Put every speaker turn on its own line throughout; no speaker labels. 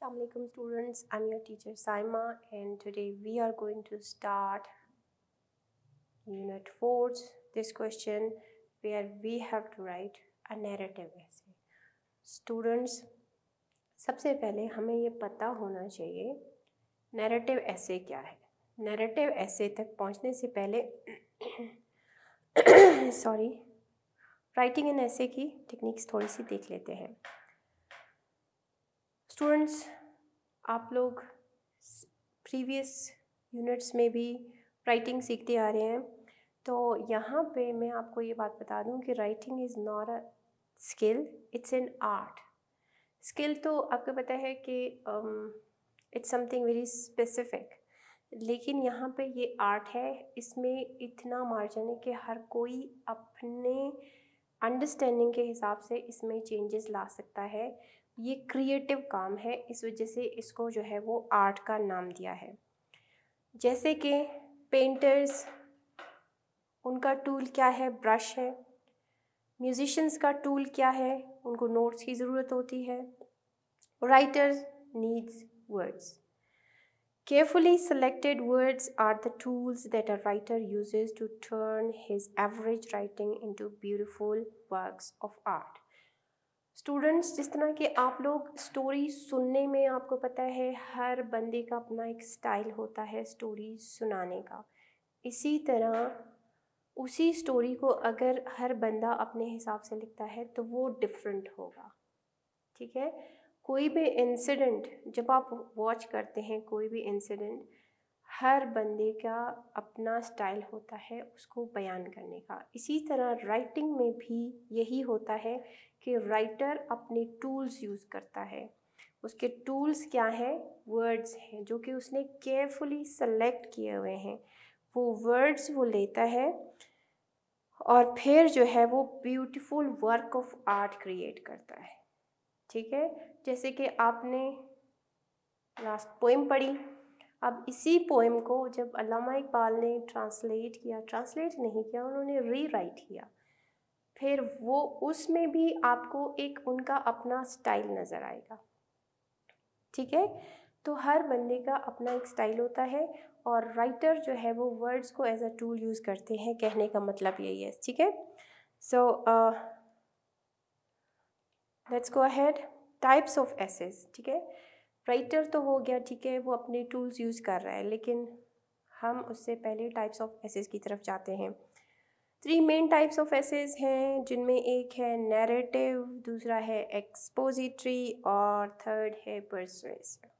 Assalamualaikum students, I'm your teacher Saima and today we are going to start unit 4 this question where we have to write a narrative essay. Students सबसे पहले हमें ये पता होना चाहिए narrative essay क्या है नैरेटिव ऐसे तक पहुँचने से पहले सॉरी राइटिंग इन ऐसे की टेक्निक्स थोड़ी सी देख लेते हैं स्टूडेंट्स आप लोग प्रीवियस यूनिट्स में भी राइटिंग सीखते आ रहे हैं। तो यहाँ पे मैं आपको ये बात बता दूँ कि writing is not a skill it's an art skill तो आपको पता है कि इट्स समथिंग वेरी स्पेसिफिक लेकिन यहाँ पे ये आर्ट है, इसमें इतना मार्जिन है कि हर कोई अपने अंडरस्टैंडिंग के हिसाब से इसमें चेंजेस ला सकता है। ये क्रिएटिव काम है, इस वजह से इसको जो है वो आर्ट का नाम दिया है। जैसे कि पेंटर्स उनका टूल क्या है? ब्रश है। म्यूजिशंस का टूल क्या है? उनको नोट्स की ज़रूरत होती है। Writers needs words carefully selected words are the tools that a writer uses to turn his average writing into beautiful works of art students, जिस तरह के आप लोग स्टोरी सुनने में आपको पता है, हर बंदे का अपना एक स्टाइल होता है स्टोरी सुनाने का। इसी तरह उसी स्टोरी को अगर हर बंदा अपने हिसाब से लिखता है तो वो डिफरेंट होगा। ठीक है? कोई भी इंसिडेंट जब आप वॉच करते हैं कोई भी इंसिडेंट हर बंदे का अपना स्टाइल होता है उसको बयान करने का। इसी तरह राइटिंग में भी यही होता है कि राइटर अपने टूल्स यूज़ करता है। उसके टूल्स क्या हैं? वर्ड्स हैं, जो कि उसने केयरफुली सेलेक्ट किए हुए हैं। वो वर्ड्स वो लेता है और फिर जो है वो beautiful work of art create करता है। ठीक है? जैसे कि आपने लास्ट पोइम पढ़ी। अब इसी पोइम को जब अलामा इकबाल ने ट्रांसलेट किया ट्रांसलेट नहीं किया, उन्होंने री राइट किया। फिर वो उसमें भी आपको एक उनका अपना स्टाइल नज़र आएगा। ठीक है? तो हर बंदे का अपना एक स्टाइल होता है और राइटर जो है वो वर्ड्स को एज अ टूल यूज़ करते हैं, कहने का मतलब यही है। ठीक है? So let's go ahead types of essays ठीक है? राइटर तो हो गया, ठीक है, वो अपने टूल्स यूज़ कर रहा है, लेकिन हम उससे पहले टाइप्स ऑफ़ एसेस की तरफ़ जाते हैं। Three main types of essays हैं, जिनमें एक है नैरेटिव दूसरा है एक्सपोजिटरी और थर्ड है persuasive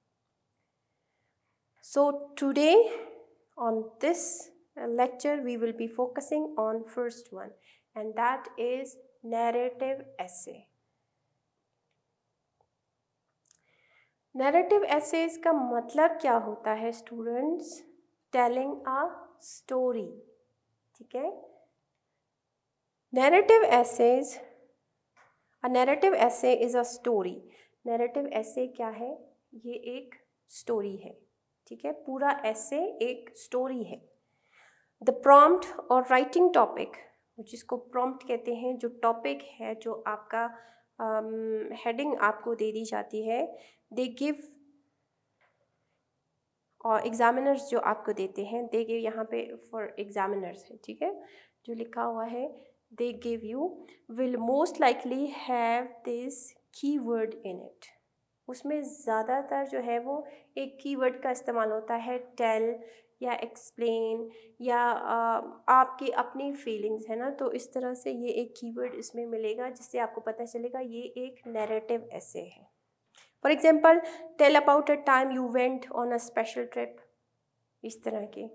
so today on this lecture, we will be focusing on first one, and that is narrative essay. Narrative essays का मतलब क्या होता है स्टूडेंट्स टेलिंग अ स्टोरी ठीक है? Narrative essays a narrative essay is a story narrative essay क्या है? ये एक स्टोरी है ठीक है? पूरा ऐसे एक स्टोरी है। द प्रॉम्प्ट और राइटिंग टॉपिक जिसको प्रॉम्प्ट कहते हैं जो टॉपिक है जो आपका um, आपको दे दी जाती है दे गिव और एग्ज़ामिनर्स जो आपको देते हैं दे गिव यहाँ पे फॉर एग्ज़ामिनर्स है ठीक है? जो लिखा हुआ है give you will most likely have this key word in it उसमें ज़्यादातर जो है वो एक कीवर्ड का इस्तेमाल होता है टेल या एक्सप्लेन या आपकी अपनी फीलिंग्स है ना? तो इस तरह से ये एक कीवर्ड इसमें मिलेगा जिससे आपको पता चलेगा ये एक नैरेटिव ऐसे है। For example tell about a time you went on a special trip इस तरह के।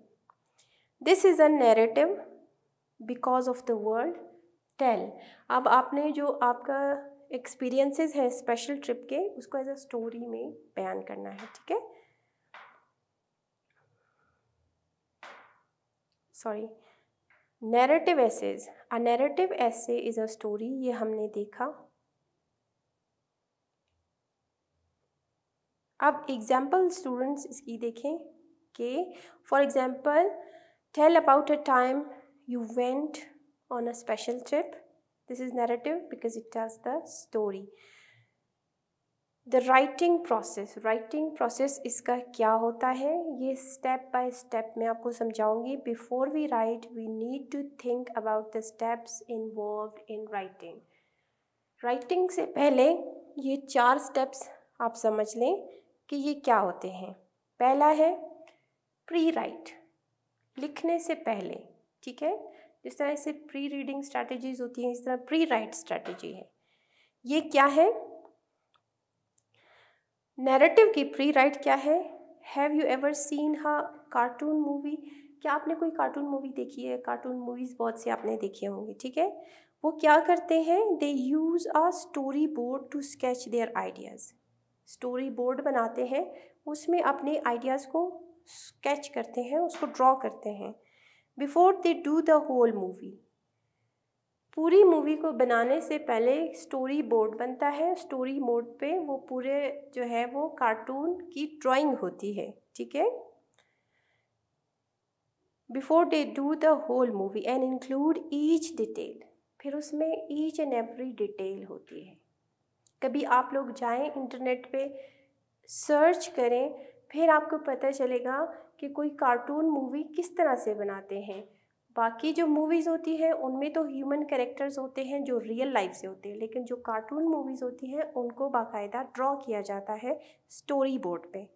This is a narrative because of the world tell अब आपने जो आपका एक्सपीरियंसेस हैं स्पेशल ट्रिप के, उसको एज अ स्टोरी में बयान करना है, ठीक है? Sorry narrative essays a narrative essay is a story ये हमने देखा। अब एग्ज़ाम्पल स्टूडेंट्स इसकी देखें कि for example tell about a time you went on a special trip this is narrative because it tells the story the writing process writing process इसका क्या होता है? ये स्टेप बाय स्टेप मैं आपको समझाऊँगी। Before we write we need to think about the steps involve in writing writing से पहले ये चार स्टेप्स आप समझ लें कि ये क्या होते हैं। पहला है प्री राइट लिखने से पहले। ठीक है? जिस तरह से प्री रीडिंग स्ट्रैटेजीज होती हैं, इस तरह प्री राइट स्ट्रैटेजी है। ये क्या है? नैरेटिव की प्री राइट क्या है? Have you ever seen a cartoon movie क्या आपने कोई कार्टून मूवी देखी है? कार्टून मूवीज़ बहुत से आपने देखी होंगे, ठीक है? वो क्या करते हैं? They use a storyboard to sketch their ideas storyboard बनाते हैं, उसमें अपने आइडियाज़ को स्केच करते हैं, उसको ड्रॉ करते हैं। Before they do the whole movie. पूरी मूवी को बनाने से पहले स्टोरी बोर्ड बनता है। स्टोरी बोर्ड पे वो पूरे जो है वो कार्टून की ड्राइंग होती है, ठीक है? Before they do the whole movie and include each detail, फिर उसमें ईच एंड एवरी डिटेल होती है। कभी आप लोग जाएँ इंटरनेट पे, सर्च करें, फिर आपको पता चलेगा कि कोई कार्टून मूवी किस तरह से बनाते हैं। बाकी जो मूवीज़ होती हैं, उनमें तो ह्यूमन कैरेक्टर्स होते हैं जो रियल लाइफ से होते हैं, लेकिन जो कार्टून मूवीज़ होती हैं, उनको बाकायदा ड्रॉ किया जाता है स्टोरी बोर्ड पे।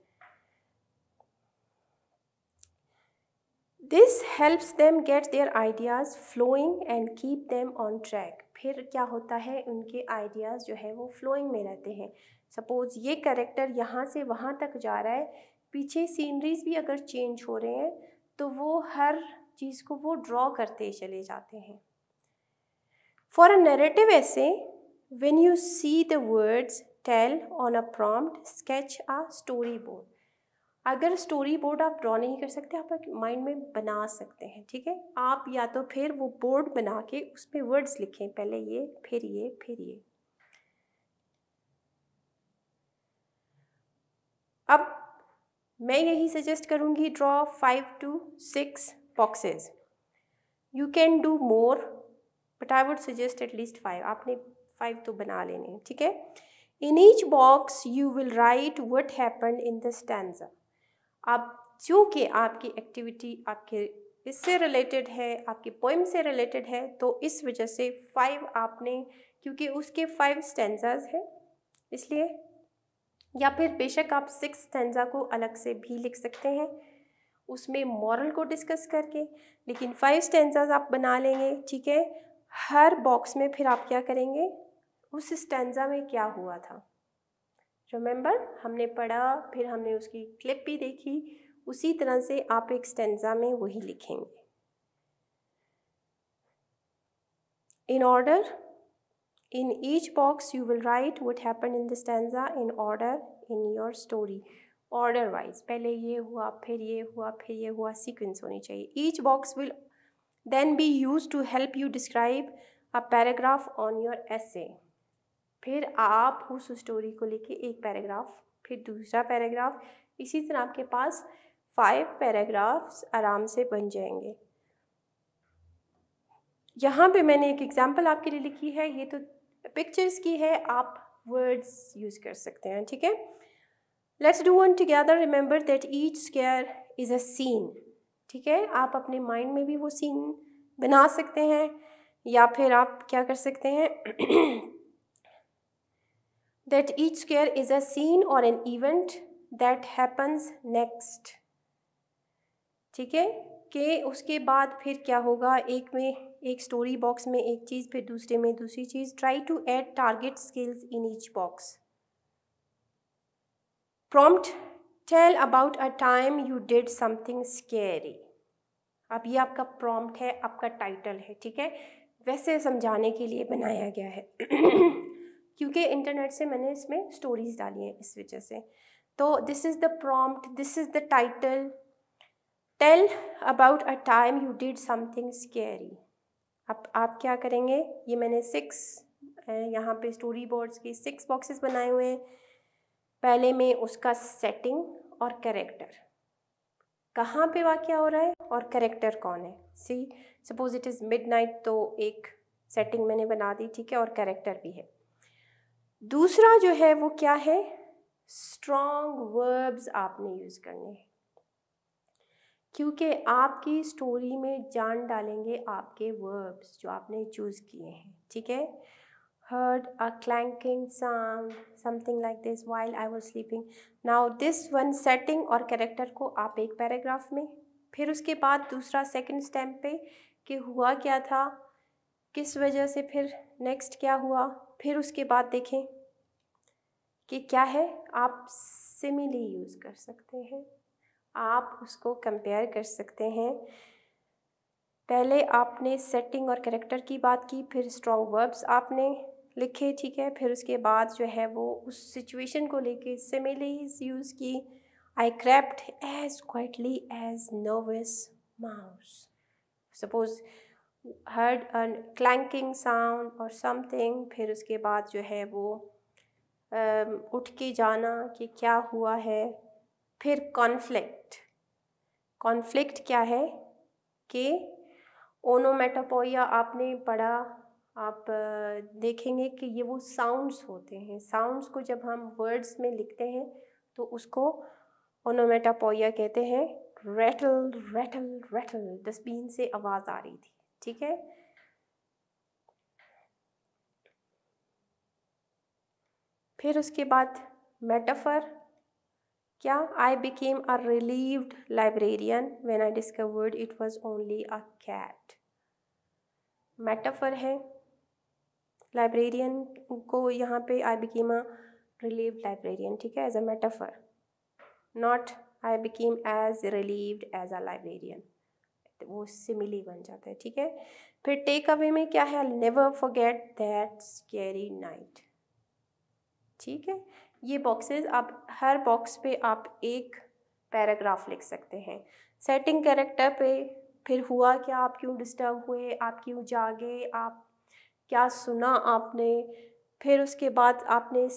This helps them get their ideas flowing and keep them on track फिर क्या होता है, उनके आइडियाज़ जो है, वो फ्लोइंग में रहते हैं। सपोज़ ये करेक्टर यहाँ से वहाँ तक जा रहा है पीछे सीनरीज भी अगर चेंज हो रहे हैं तो वो हर चीज़ को वो ड्रॉ करते चले जाते हैं। For a narrative essay when you see the words tell on a prompt sketch a storyboard अगर स्टोरी बोर्ड आप ड्रॉ नहीं कर सकते, आप माइंड में बना सकते हैं, ठीक है? आप या तो फिर वो बोर्ड बना के उस पर वर्ड्स लिखें, पहले ये, फिर ये फिर ये। अब मैं यही सजेस्ट करूँगी draw five to six boxes. You can do more but I would suggest at least five आपने फाइव तो बना लेने ठीक है in each box you will write what happen in the stanza. आप जो कि आपकी एक्टिविटी आपके इससे रिलेटेड है, आपकी पोइम से रिलेटेड है तो इस वजह से फाइव आपने, क्योंकि उसके फाइव स्टेंजाज हैं, इसलिए या फिर बेशक आप सिक्स स्टेंजा को अलग से भी लिख सकते हैं। उसमें मॉरल को डिस्कस करके, लेकिन फाइव स्टेंजाज आप बना लेंगे, ठीक है? हर बॉक्स में फिर आप क्या करेंगे? उस स्टेंजा में क्या हुआ था? रिमेंबर हमने पढ़ा, फिर हमने उसकी क्लिप भी देखी। उसी तरह से आप एक स्टेंजा में वही लिखेंगे। In order in each box you will write what happen in the stanza in order in your story order wise पहले ये हुआ, फिर ये हुआ, फिर ये हुआ सीक्वेंस होनी चाहिए। Each box will then be use to help you describe a paragraph on your essay फिर आप उस स्टोरी को लेके एक पैराग्राफ फिर दूसरा पैराग्राफ इसी तरह आपके पास फाइव पैराग्राफ्स आराम से बन जाएँगे। यहाँ पे मैंने एक एग्जांपल आपके लिए लिखी है, ये तो पिक्चर्स की है, आप वर्ड्स यूज़ कर सकते हैं, ठीक है? Let's do one together remember that each square is a scene ठीक है? आप अपने माइंड में भी वो सीन बना सकते हैं, या फिर आप क्या कर सकते हैं? That each square is a scene और an event that happens next ठीक है? कि उसके बाद फिर क्या होगा? एक में, एक स्टोरी बॉक्स में एक चीज़, फिर दूसरे में दूसरी चीज़। Try to add target skills in each box Prompt tell about a time you did something scary अब ये आपका प्रॉम्प्ट है, आपका टाइटल है, ठीक है? वैसे समझाने के लिए बनाया गया है। क्योंकि इंटरनेट से मैंने इसमें स्टोरीज डाली हैं इस वजह से। तो this is the prompt this is the title tell about a time you did something scary अब आप क्या करेंगे? ये मैंने सिक्स यहाँ पे स्टोरी बोर्ड्स की सिक्स बॉक्सेस बनाए हुए हैं। पहले में उसका सेटिंग और करेक्टर कहाँ पे वाक़ हो रहा है और करेक्टर कौन है? See suppose it is midnight तो एक सेटिंग मैंने बना दी, ठीक है, और करेक्टर भी है। दूसरा जो है वो क्या है? स्ट्रॉन्ग वर्ब्स आपने यूज़ करने हैं। क्योंकि आपकी स्टोरी में जान डालेंगे आपके वर्ब्स जो आपने चूज़ किए हैं, ठीक है? Heard a clanking sound, something like this while I was sleeping. Now this one setting और character को आप एक पैराग्राफ में, फिर उसके बाद दूसरा सेकंड स्टैम्प पे कि हुआ क्या था, किस वजह से फिर नेक्स्ट क्या हुआ, फिर उसके बाद देखें कि क्या है, आप सिमिली यूज़ कर सकते हैं। आप उसको कंपेयर कर सकते हैं। पहले आपने सेटिंग और करेक्टर की बात की, फिर स्ट्रॉन्ग वर्ब्स आपने लिखे, ठीक है? फिर उसके बाद जो है वो उस सिचुएशन को लेके सिमिलीज यूज़ की। I crept as quietly as nervous mouse suppose heard an clanking sound और समथिंग फिर उसके बाद जो है वो उठ के जाना कि क्या हुआ है। फिर कॉन्फ्लिक्ट कॉन्फ्लिक्ट क्या है? कि ओनोमेटापोया आपने पढ़ा, आप देखेंगे कि ये वो साउंड्स होते हैं। साउंड्स को जब हम वर्ड्स में लिखते हैं तो उसको ओनोमेटापोया कहते हैं। रेटल रेटल रेटल डस्टबिन से आवाज़ आ रही थी। ठीक है? फिर उसके बाद मेटाफर क्या? I became a relieved librarian when I discovered it was only a cat metaphor है। लाइब्रेरियन को यहाँ पे I became a relieved librarian ठीक है? As a metaphor not I became as relieved as a librarian वो simile बन जाता है, ठीक है? फिर टेक अवे में क्या है? Never forget that scary night ठीक है? ये बॉक्सेस आप, हर बॉक्स पे आप एक पैराग्राफ लिख सकते हैं। सेटिंग कैरेक्टर पे फिर हुआ क्या? आप क्यों डिस्टर्ब हुए? आप क्यों जागे? आप क्या सुना आपने? फिर उसके बाद आपने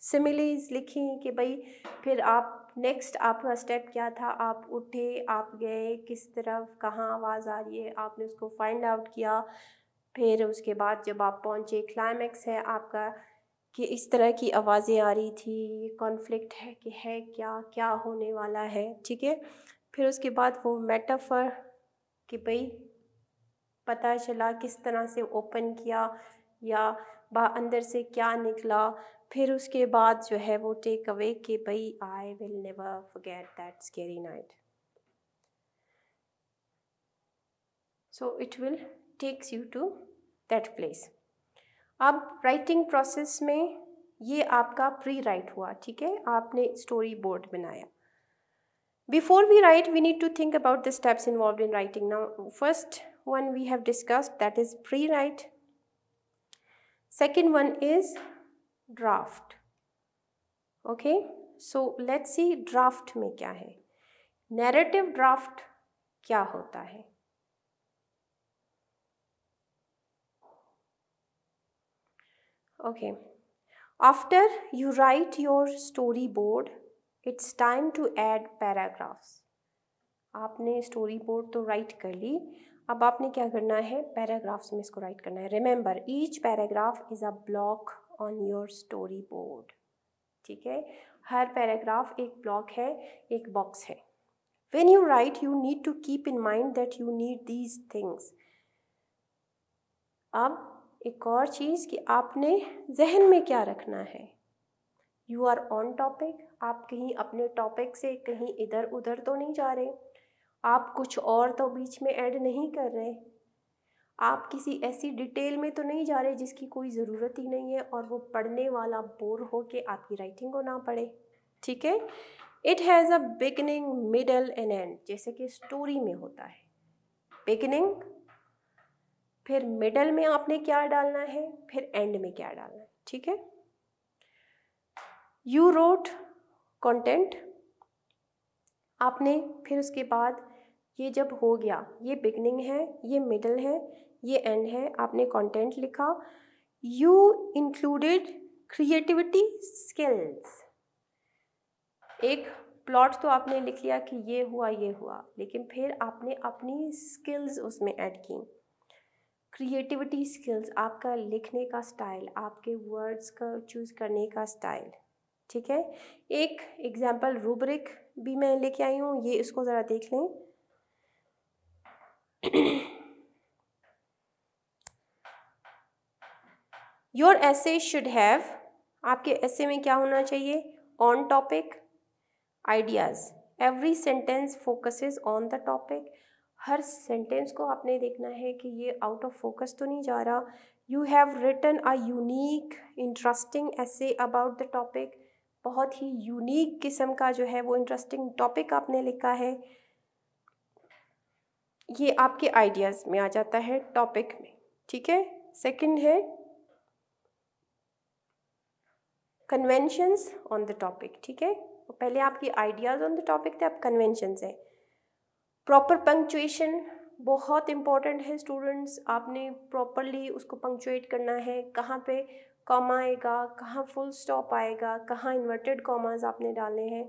सिमिलीज लिखी कि भाई फिर आप नेक्स्ट आपका स्टेप क्या था? आप उठे, आप गए, किस तरफ़, कहाँ आवाज़ आ रही है? आपने उसको फाइंड आउट किया। फिर उसके बाद जब आप पहुँचे क्लाइमैक्स है आपका कि इस तरह की आवाज़ें आ रही थी, ये कॉन्फ्लिक्ट है कि है क्या क्या होने वाला है, ठीक है? फिर उसके बाद वो मेटाफर कि भाई पता चला किस तरह से ओपन किया या बा, अंदर से क्या निकला। फिर उसके बाद जो है वो टेक अवे कि भाई I will never forget that scary night so it will takes you to that place अब राइटिंग प्रोसेस में ये आपका प्री राइट हुआ ठीक है? आपने स्टोरी बोर्ड बनाया। Before we write we need to think about the steps involve in writing now first one we have discussed that is pre-write. Second one is draft. Okay, so let's see draft में क्या है। Narrative draft क्या होता है? Okay. After you write your storyboard it's time to add paragraphs. आपने story board तो write कर ली। अब आपने क्या करना है? पैराग्राफ्स में इसको राइट करना है। Remember each paragraph is a block on your storyboard ठीक है? हर पैराग्राफ एक ब्लॉक है, एक बॉक्स है। When you write you need to keep in mind that you need these things अब एक और चीज़ कि आपने जहन में क्या रखना है। यू आर ऑन टॉपिक आप कहीं अपने टॉपिक से कहीं इधर उधर तो नहीं जा रहे, आप कुछ और तो बीच में ऐड नहीं कर रहे। आप किसी ऐसी डिटेल में तो नहीं जा रहे जिसकी कोई ज़रूरत ही नहीं है और वो पढ़ने वाला बोर हो के आपकी राइटिंग को ना पढ़े। ठीक है? It has a beginning middle and end जैसे कि स्टोरी में होता है। बिगनिंग फिर मिडल में आपने क्या डालना है? फिर एंड में क्या डालना है? ठीक है? यू रोट कंटेंट आपने फिर उसके बाद ये जब हो गया, ये बिगनिंग है, ये मिडल है, ये एंड है, आपने कंटेंट लिखा। यू इंक्लूडेड क्रिएटिविटी स्किल्स एक प्लॉट तो आपने लिख लिया कि ये हुआ ये हुआ, लेकिन फिर आपने अपनी स्किल्स उसमें ऐड की। क्रिएटिविटी स्किल्स आपका लिखने का स्टाइल आपके वर्ड्स का चूज़ करने का स्टाइल ठीक है? एक एग्ज़ाम्पल रूबरिक भी मैं लेके आई हूँ, ये इसको ज़रा देख लें। योर ऐसे शुड हैव आपके ऐसे में क्या होना चाहिए? On topic ideas every sentence focuses on the topic her sentence को आपने देखना है कि ये आउट ऑफ़ फोकस तो नहीं जा रहा। You have written a unique interesting essay about the topic बहुत ही यूनिक किस्म का जो है वो इंटरेस्टिंग टॉपिक आपने लिखा है। ये आपके आइडियाज़ में आ जाता है टॉपिक में, ठीक है? सेकंड है कन्वेंशंस ऑन द टॉपिक ठीक है? पहले आपकी आइडियाज़ ऑन द टॉपिक थे, अब कन्वेंशंस है। प्रॉपर पंक्चुएशन बहुत इंपॉर्टेंट है स्टूडेंट्स आपने प्रॉपरली उसको पंक्चुएट करना है। कहाँ पे कॉमा आएगा, कहाँ फुल स्टॉप आएगा, कहाँ इन्वर्टेड कॉमाज आपने डालने हैं।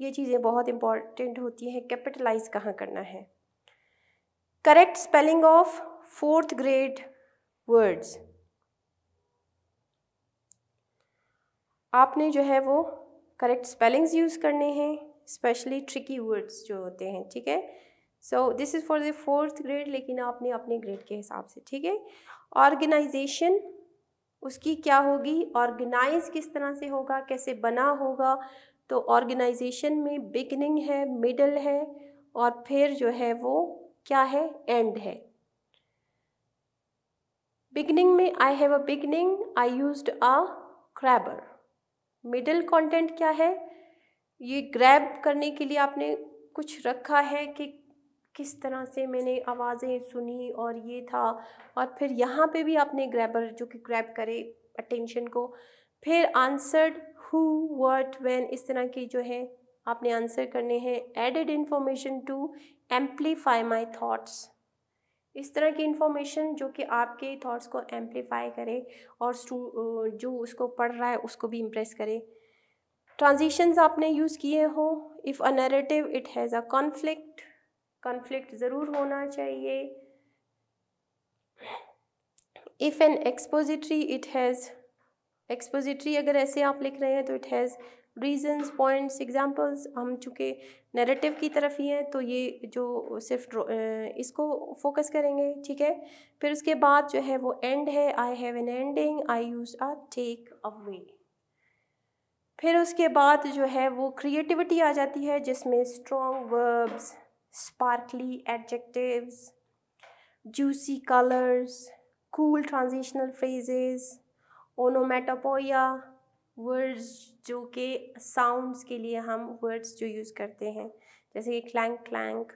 ये चीज़ें बहुत इंपॉर्टेंट होती हैं कैपिटलाइज कहाँ करना है। Correct spelling of fourth grade words आपने जो है वो करेक्ट स्पेलिंग्स यूज़ करने हैं स्पेशली ट्रिकी वर्ड्स जो होते हैं, ठीक है? So this is for the fourth grade लेकिन आपने अपने ग्रेड के हिसाब से, ठीक है? ऑर्गेनाइजेशन उसकी क्या होगी? ऑर्गेनाइज किस तरह से होगा? कैसे बना होगा? तो ऑर्गेनाइजेशन में बिगनिंग है मिडल है, और फिर जो है वो क्या है? एंड है। बिगनिंग में I have a beginning I use a grabber middle content क्या है? ये ग्रैब करने के लिए आपने कुछ रखा है कि किस तरह से मैंने आवाज़ें सुनी और ये था। और फिर यहाँ पे भी आपने ग्रैबर जो कि ग्रैब करे अटेंशन को, फिर आंसर्ड हु वर्ट व्हेन इस तरह की जो है, आपने आंसर करने हैं। Added information to amplify my thoughts इस तरह की इन्फॉर्मेशन जो कि आपके थॉट्स को एम्पलीफाई करे और जो उसको पढ़ रहा है उसको भी इम्प्रेस करे। ट्रांजिशंस आपने यूज़ किए हो। If a narrative it has a conflict conflict ज़रूर होना चाहिए। If an expository it has expository अगर ऐसे आप लिख रहे हैं तो it has reasons points examples हम चूँकि नैरेटिव की तरफ़ ही हैं तो ये जो सिर्फ़ इसको फोकस करेंगे, ठीक है? फिर उसके बाद जो है वो एंड है। I have an ending I use a take away फिर उसके बाद जो है वो क्रिएटिविटी आ जाती है, जिसमें strong verbs sparkly adjectives juicy colours cool transitional phrases onomatopoeia words जो कि साउंड्स के लिए हम वर्ड्स जो यूज़ करते हैं, जैसे कि clank clank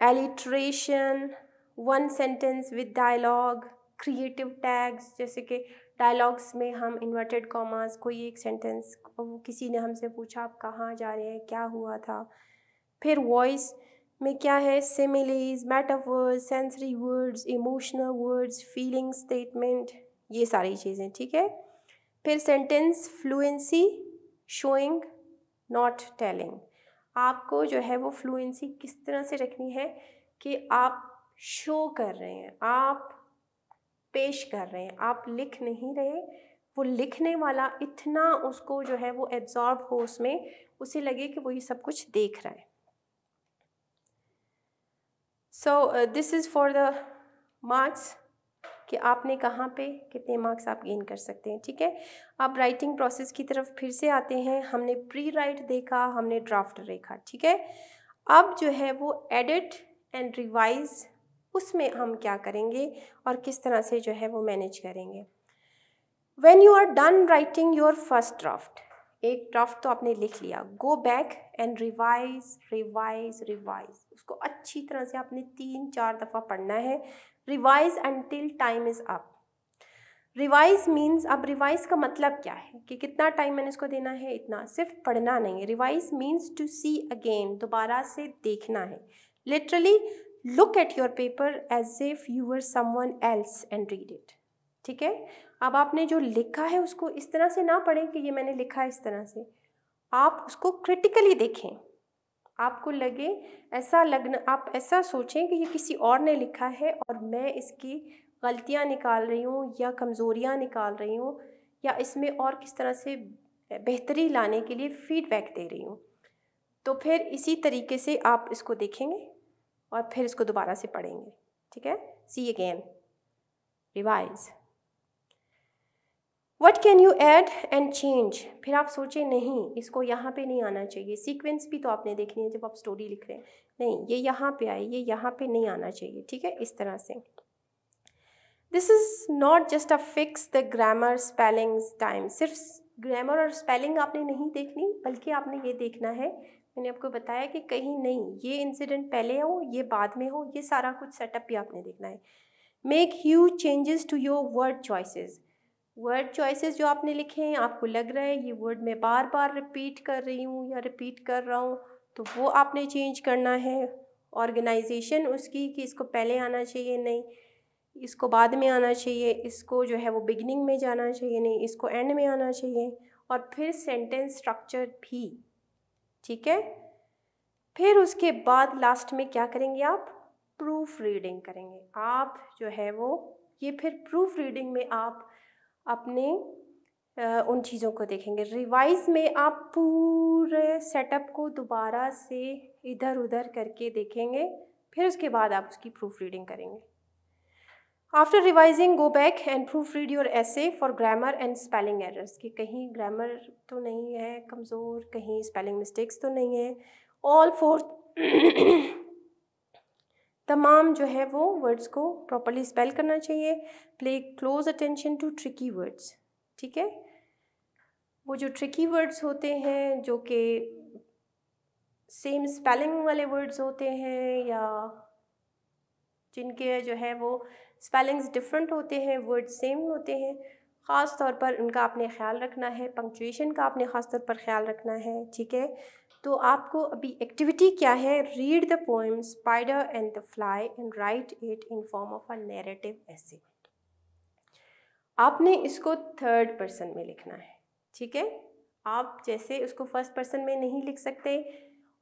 alliteration one sentence with dialogue creative tags जैसे कि डायलॉग्स में हम इन्वर्टेड कॉमास कोई एक सेंटेंस किसी ने हमसे पूछा, आप कहाँ जा रहे हैं, क्या हुआ था? फिर वॉइस में क्या है? Similes metaphors sensory words emotional words feeling statement ये सारी चीज़ें, ठीक है? फिर sentence fluency showing not telling आपको जो है वो फ्लुएंसी किस तरह से रखनी है कि आप शो कर रहे हैं, आप पेश कर रहे हैं। आप लिख नहीं रहे, वो लिखने वाला इतना उसको जो है वो एब्जॉर्ब हो उसमें, उसे लगे कि वो ये सब कुछ देख रहा है। So this is for the marks कि आपने कहाँ पे कितने मार्क्स आप गेन कर सकते हैं, ठीक है? अब राइटिंग प्रोसेस की तरफ़ फिर से आते हैं। हमने प्री राइट देखा, हमने ड्राफ्ट देखा, ठीक है? अब जो है वो एडिट एंड रिवाइज उसमें हम क्या करेंगे और किस तरह से जो है वो मैनेज करेंगे। When you are done writing your first draft एक ड्राफ्ट तो आपने लिख लिया go back and revise revise revise उसको अच्छी तरह से आपने तीन चार दफ़ा पढ़ना है। Revise until time is up revise means अब रिवाइज का मतलब क्या है? कि कितना टाइम मैंने इसको देना है? इतना। सिर्फ़ पढ़ना नहीं। है revise means to see again दोबारा से देखना है। Literally look at your paper as if you are someone else and read it ठीक है? अब आपने जो लिखा है उसको इस तरह से ना पढ़ें कि ये मैंने लिखा है इस तरह से। आप उसको क्रिटिकली देखें। आपको लगे ऐसा लगना, आप ऐसा सोचें कि ये किसी और ने लिखा है और मैं इसकी गलतियाँ निकाल रही हूँ या कमज़ोरियाँ निकाल रही हूँ या इसमें और किस तरह से बेहतरी लाने के लिए फीडबैक दे रही हूँ। तो फिर इसी तरीके से आप इसको देखेंगे। और फिर इसको दोबारा से पढ़ेंगे। ठीक है? See again revise what can you add and change फिर आप सोचें, नहीं, इसको यहाँ पे नहीं आना चाहिए। सीक्वेंस भी तो आपने देखनी है जब आप स्टोरी लिख रहे हैं। नहीं, ये यहाँ पे आए, ये यहाँ पे नहीं आना चाहिए। ठीक है? इस तरह से। This is not just a fix the grammar spellings time सिर्फ़ ग्रामर और स्पेलिंग आपने नहीं देखनी, बल्कि आपने ये देखना है मैंने आपको बताया कि कहीं नहीं, ये इंसिडेंट पहले हो, ये बाद में हो, ये सारा कुछ सेटअप भी आपने देखना है। Make huge changes to your word choices word choices जो आपने लिखे हैं, आपको लग रहा है ये वर्ड मैं बार बार रिपीट कर रही हूँ या रिपीट कर रहा हूँ तो वो आपने चेंज करना है। ऑर्गेनाइजेशन उसकी कि इसको पहले आना चाहिए, नहीं, इसको बाद में आना चाहिए, इसको जो है वो बिगनिंग में जाना चाहिए, नहीं, इसको एंड में आना चाहिए और फिर सेंटेंस स्ट्रक्चर भी। ठीक है? फिर उसके बाद लास्ट में क्या करेंगे आप? प्रूफ रीडिंग करेंगे। आप जो है वो ये फिर प्रूफ रीडिंग में आप अपने आ, उन चीज़ों को देखेंगे। रिवाइज में आप पूरे सेटअप को दोबारा से इधर उधर करके देखेंगे। फिर उसके बाद आप उसकी प्रूफ रीडिंग करेंगे। After revising go back and proofread your essay for grammar and spelling errors कि कहीं ग्रामर तो नहीं है, कमज़ोर, कहीं स्पेलिंग मिस्टेक्स तो नहीं है। ऑल फोर तमाम जो है वो वर्ड्स को प्रॉपरली स्पेल करना चाहिए। Pay close attention to tricky words ठीक है? वो जो ट्रिकी वर्ड्स होते हैं, जो कि सेम स्पेलिंग वाले वर्ड्स होते हैं या जिनके जो है वो स्पेलिंग्स डिफरेंट होते हैं वर्ड सेम होते हैं। ख़ास तौर पर उनका आपने ख्याल रखना है पंक्चुएशन का आपने ख़ास तौर पर ख्याल रखना है, ठीक है? तो आपको अभी एक्टिविटी क्या है? Read the poem spider and the fly and write it in form of a narrative ऐसे आपने इसको थर्ड पर्सन में लिखना है, ठीक है? आप जैसे उसको फ़र्स्ट पर्सन में नहीं लिख सकते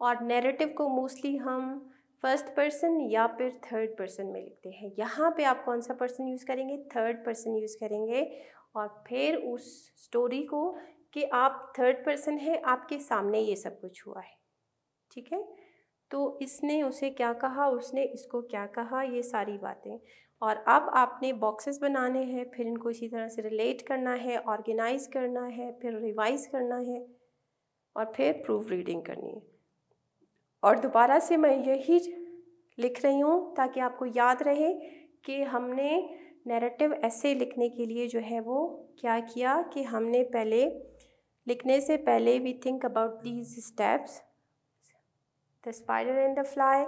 और नैरेटिव को मोस्टली हम फ़र्स्ट पर्सन या फिर थर्ड पर्सन में लिखते हैं। यहाँ पे आप कौन सा पर्सन यूज़ करेंगे? थर्ड पर्सन यूज़ करेंगे। और फिर उस स्टोरी को कि आप थर्ड पर्सन है, आपके सामने ये सब कुछ हुआ है। ठीक है? तो इसने उसे क्या कहा? उसने इसको क्या कहा? ये सारी बातें। और अब आपने बॉक्सेस बनाने हैं, फिर इनको इसी तरह से रिलेट करना है, ऑर्गेनाइज करना है, फिर रिवाइज करना है और फिर प्रूफ रीडिंग करनी है। और दोबारा से मैं यही लिख रही हूँ ताकि आपको याद रहे कि हमने नैरेटिव ऐसे लिखने के लिए जो है वो क्या किया कि हमने पहले लिखने से पहले we think about these steps the spider and the fly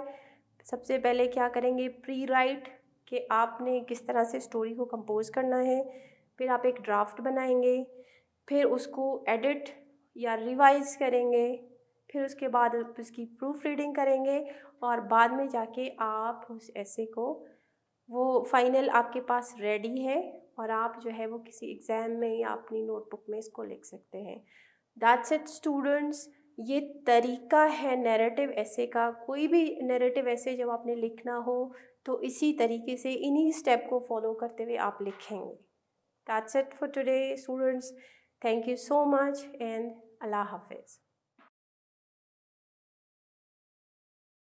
सबसे पहले क्या करेंगे? प्री राइट कि आपने किस तरह से स्टोरी को कंपोज करना है। फिर आप एक ड्राफ्ट बनाएँगे। फिर उसको एडिट या रिवाइज करेंगे। फिर उसके बाद उसकी प्रूफ रीडिंग करेंगे और बाद में जाके आप उस ऐसे को, वो फाइनल आपके पास रेडी है और आप जो है वो किसी एग्ज़ाम में या अपनी नोटबुक में इसको लिख सकते हैं। दैट्स इट स्टूडेंट्स ये तरीका है नैरेटिव ऐसे का। कोई भी नैरेटिव ऐसे जब आपने लिखना हो तो इसी तरीके से इन्हीं स्टेप को फॉलो करते हुए आप लिखेंगे। That's it for today students thank you so much and अल्लाह हाफिज़